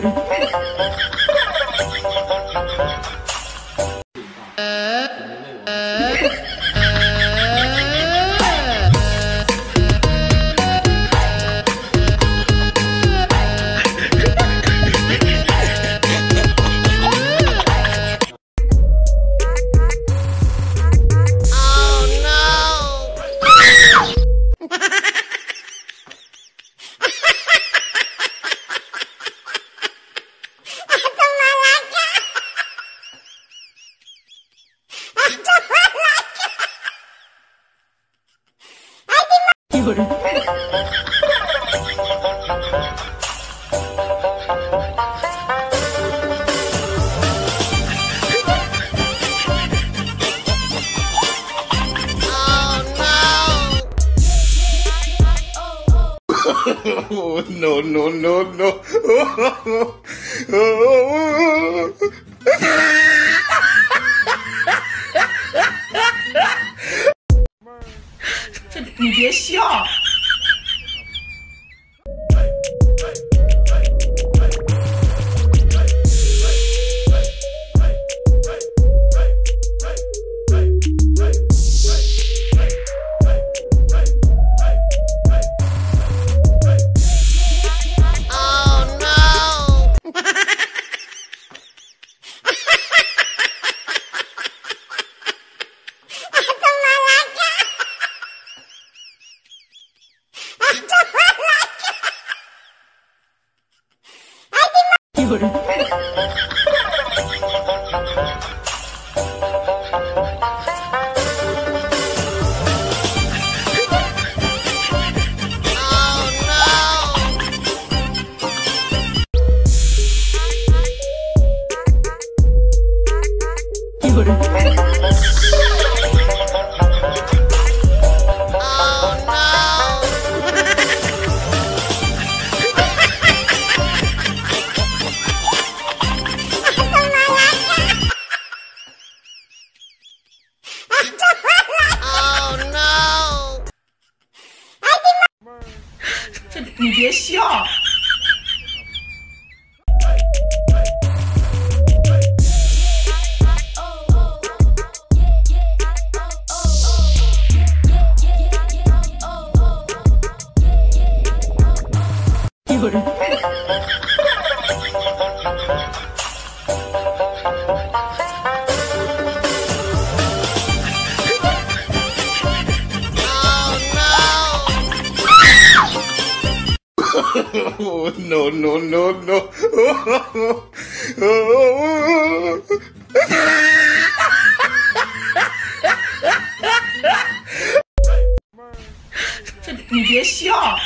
哈哈！有人。oh no no no no 你别笑。有人。你别笑。oh no no no no oh, 这你别笑。